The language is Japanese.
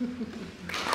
フフフ。